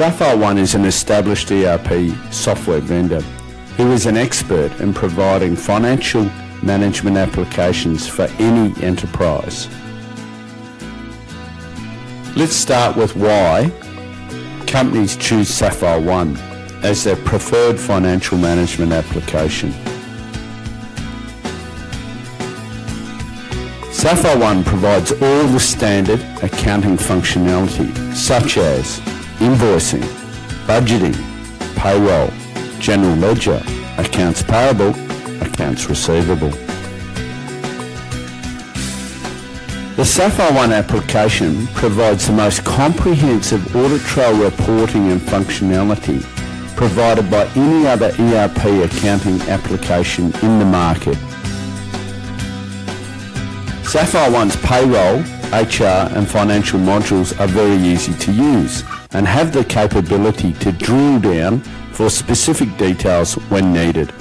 Sapphire One is an established ERP software vendor who is an expert in providing financial management applications for any enterprise. Let's start with why companies choose Sapphire One as their preferred financial management application. Sapphire One provides all the standard accounting functionality such as invoicing, budgeting, payroll, general ledger, accounts payable, accounts receivable. The Sapphire One application provides the most comprehensive audit trail reporting and functionality provided by any other ERP accounting application in the market. Sapphire One's payroll, HR and financial modules are very easy to use and have the capability to drill down for specific details when needed.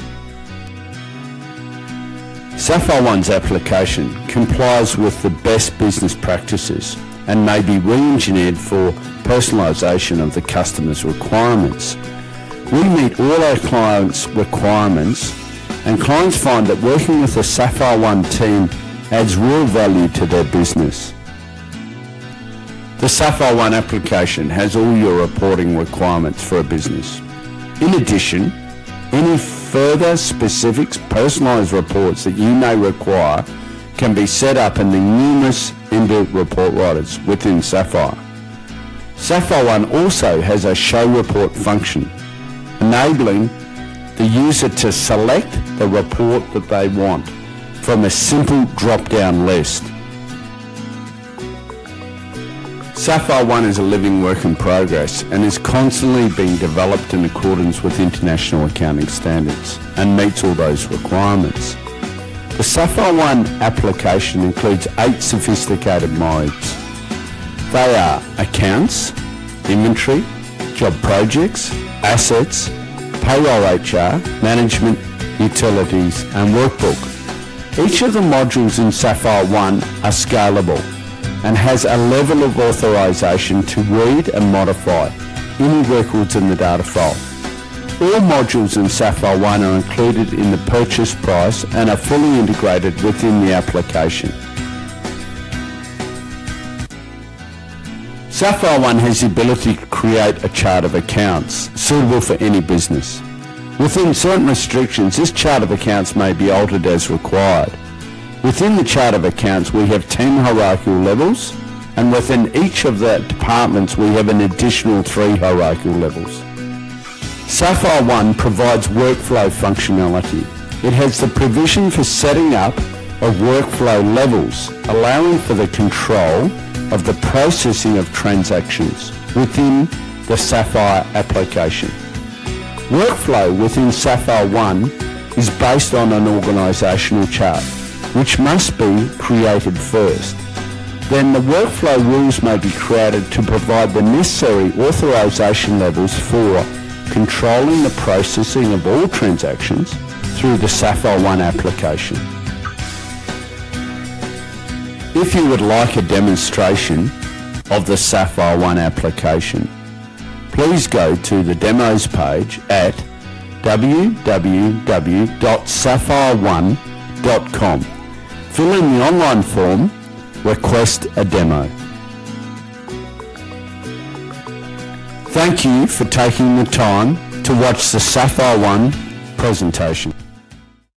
Sapphire One's application complies with the best business practices and may be re-engineered for personalisation of the customer's requirements. We meet all our clients' requirements and clients find that working with the Sapphire One team adds real value to their business. The Sapphire One application has all your reporting requirements for a business. In addition, any further specific personalised reports that you may require can be set up in the numerous inbuilt report writers within Sapphire. Sapphire One also has a show report function, enabling the user to select the report that they want from a simple drop-down list. Sapphire One is a living work in progress and is constantly being developed in accordance with international accounting standards and meets all those requirements. The Sapphire One application includes eight sophisticated modes. They are accounts, inventory, job projects, assets, payroll HR, management, utilities and workbook. Each of the modules in Sapphire One are scalable and has a level of authorization to read and modify any records in the data file. All modules in Sapphire One are included in the purchase price and are fully integrated within the application. Sapphire One has the ability to create a chart of accounts suitable for any business. Within certain restrictions, this chart of accounts may be altered as required. Within the chart of accounts, we have 10 hierarchical levels, and within each of the departments, we have an additional three hierarchical levels. Sapphire One provides workflow functionality. It has the provision for setting up of workflow levels, allowing for the control of the processing of transactions within the Sapphire application. Workflow within Sapphire One is based on an organisational chart, which must be created first. Then the workflow rules may be created to provide the necessary authorization levels for controlling the processing of all transactions through the Sapphire One application. If you would like a demonstration of the Sapphire One application, please go to the demos page at www.sapphireone.com. Fill in the online form, request a demo. Thank you for taking the time to watch the Sapphire One presentation.